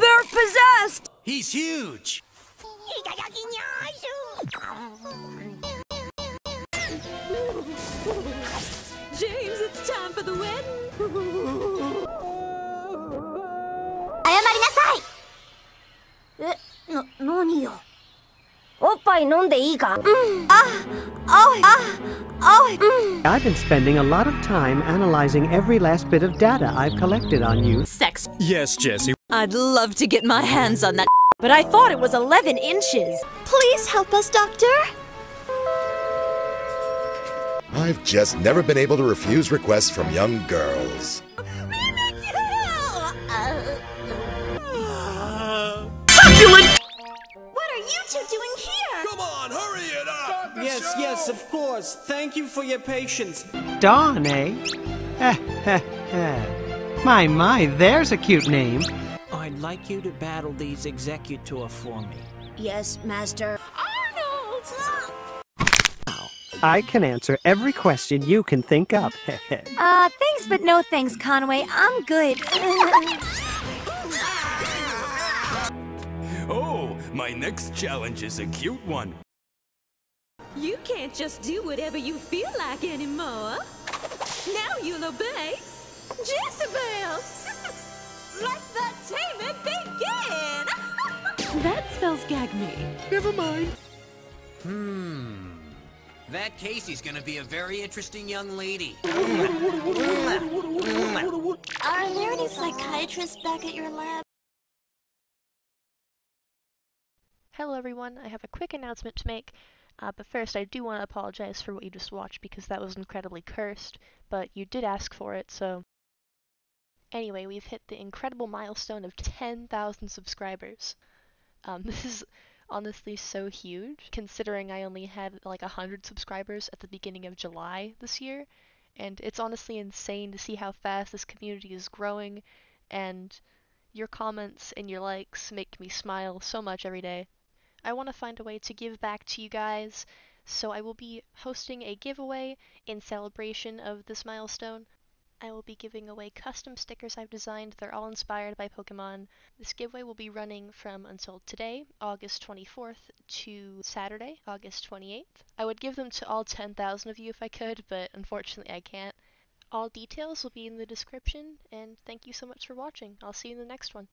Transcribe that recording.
They're possessed! He's huge. James, it's time for the wedding. 謝りなさいえ、な、何よおっぱい飲んでいいか I've been spending a lot of time analyzing every last bit of data I've collected on you. Sex. Yes, Jessie. I'd love to get my hands on that. But I thought it was 11 inches. Please help us, Doctor I've just never been able to refuse requests from young girls. It up. Yes, yes, of course. Thank you for your patience. Dawn, eh? my, my, there's a cute name. I'd like you to battle these Exeggutor for me. Yes, Master. Arnold! I can answer every question you can think of. Uh, thanks, but no thanks, Conway. I'm good. Oh, my next challenge is a cute one. You can't just do whatever you feel like anymore. Now you'll obey Jessebelle. Let the taming begin. that spells gag me. Never mind. Hmm. That Casey's gonna be a very interesting young lady. Are there any psychiatrists back at your lab? Hello everyone, I have a quick announcement to make. Uh, but first, I do want to apologize for what you just watched because that was incredibly cursed, but you did ask for it, so... Anyway, we've hit the incredible milestone of 10,000 subscribers. Um, this is honestly so huge, considering I only had like 100 subscribers at the beginning of July this year, and it's honestly insane to see how fast this community is growing, and your comments and your likes make me smile so much every day. I want to find a way to give back to you guys, so I will be hosting a giveaway in celebration of this milestone. I will be giving away custom stickers I've designed. They're all inspired by Pokemon. This giveaway will be running from until today, August 24th, to Saturday, August 28th. I would give them to all 10,000 of you if I could, but unfortunately I can't. All details will be in the description, and thank you so much for watching. I'll see you in the next one.